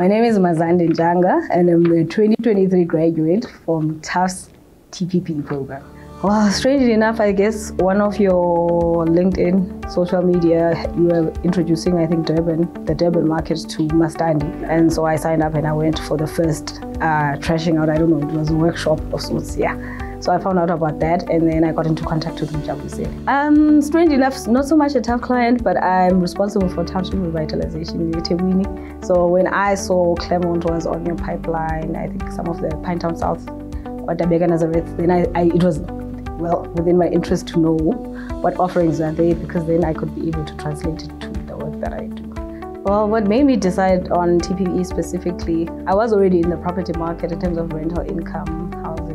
My name is Mazande Njanga, and I'm a 2023 graduate from TUHF's TPP program. Well, strangely enough, I guess one of your LinkedIn social media, you were introducing, I think, Durban, the Durban market to Mastandi. And so I signed up and I went for the first uh, trashing out. I don't know, it was a workshop of sorts, yeah. So I found out about that and then I got into contact with Mjabuse. Um, strange enough, not so much a TUHF client, but I'm responsible for township revitalization in Ethekwini. So when I saw Claremont was on your pipeline, I think some of the Pinetown South or Dabeka Nazareth, then I, I, it was well within my interest to know what offerings are there because then I could be able to translate it to the work that I do. Well, what made me decide on TPE specifically, I was already in the property market in terms of rental income,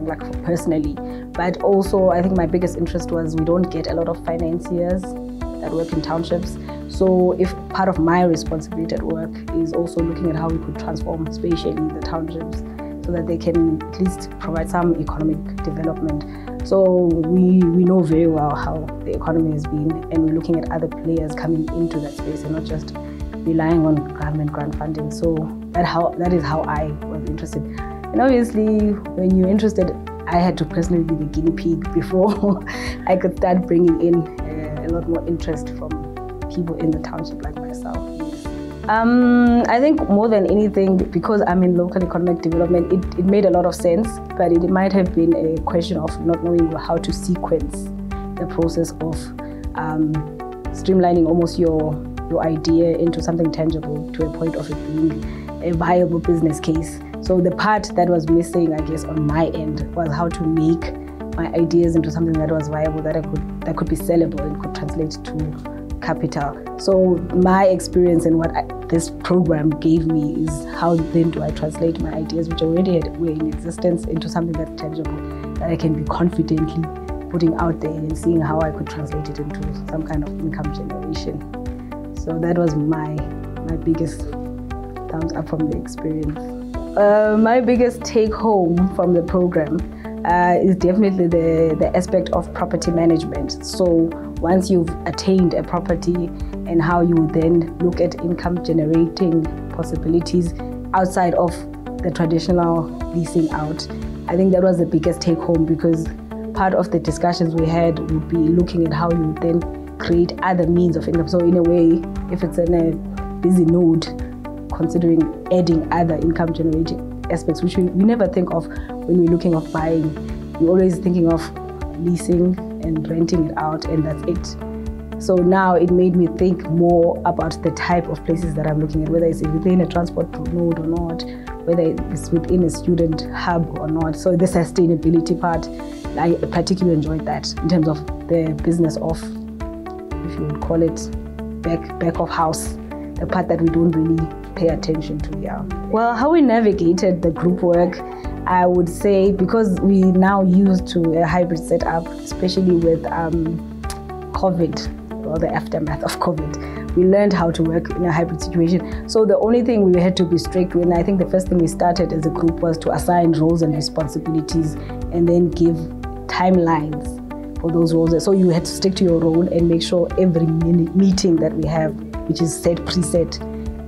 like personally, but also I think my biggest interest was we don't get a lot of financiers that work in townships. So if part of my responsibility at work is also looking at how we could transform spatially the townships so that they can at least provide some economic development. So we, we know very well how the economy has been and we're looking at other players coming into that space and not just relying on government grant funding. So that how that is how I was interested. And obviously, when you're interested, I had to personally be the guinea pig before I could start bringing in uh, a lot more interest from people in the township like myself. Um, I think more than anything, because I'm in local economic development, it, it made a lot of sense, but it might have been a question of not knowing how to sequence the process of um, streamlining almost your your idea into something tangible to a point of it being a viable business case. So the part that was missing, I guess, on my end was how to make my ideas into something that was viable, that I could that could be sellable and could translate to capital. So my experience and what I, this program gave me is how then do I translate my ideas, which already had, were in existence, into something that's tangible that I can be confidently putting out there and seeing how I could translate it into some kind of income generation. So that was my my biggest thumbs up from the experience. Uh, my biggest take home from the program uh, is definitely the, the aspect of property management. So once you've attained a property and how you then look at income generating possibilities outside of the traditional leasing out, I think that was the biggest take home because part of the discussions we had would be looking at how you then create other means of income. So in a way, if it's in a busy node, considering adding other income generating aspects, which we, we never think of when we're looking of buying. We're always thinking of leasing and renting it out, and that's it. So now it made me think more about the type of places that I'm looking at, whether it's within a transport node or not, whether it's within a student hub or not. So the sustainability part, I particularly enjoyed that in terms of the business of if you would call it back back of house, the part that we don't really pay attention to. Yeah. Well, how we navigated the group work, I would say because we now used to a hybrid setup, especially with um, COVID or the aftermath of COVID. We learned how to work in a hybrid situation. So the only thing we had to be strict with, I think the first thing we started as a group was to assign roles and responsibilities and then give timelines for those roles. So you had to stick to your role and make sure every meeting that we have, which is set preset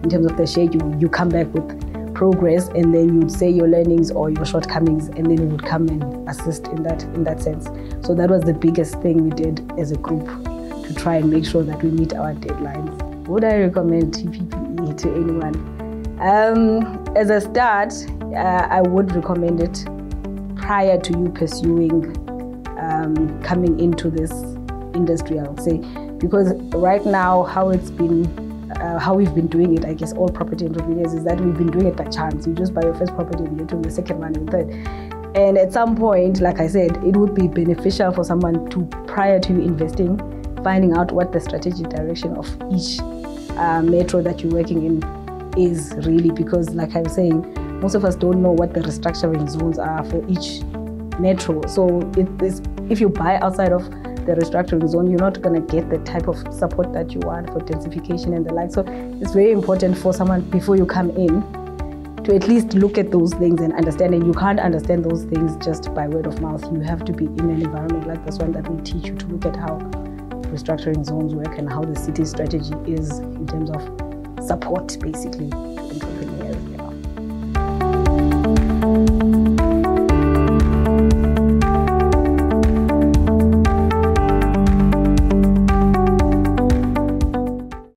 in terms of the schedule, you come back with progress and then you'd say your learnings or your shortcomings and then you would come and assist in that in that sense. So that was the biggest thing we did as a group to try and make sure that we meet our deadlines. Would I recommend TPPE to anyone? Um, as a start, uh, I would recommend it prior to you pursuing um, coming into this industry, I would say, because right now, how it's been, uh, how we've been doing it, I guess, all property entrepreneurs is that we've been doing it by chance. You just buy your first property and you do the second one and third. And at some point, like I said, it would be beneficial for someone to, prior to investing, finding out what the strategic direction of each uh, metro that you're working in is really, because, like I was saying, most of us don't know what the restructuring zones are for each metro. So it is, if you buy outside of the restructuring zone, you're not going to get the type of support that you want for densification and the like. So it's very important for someone before you come in to at least look at those things and understand. And you can't understand those things just by word of mouth. You have to be in an environment like this one that will teach you to look at how restructuring zones work and how the city strategy is in terms of support, basically, to entrepreneurs.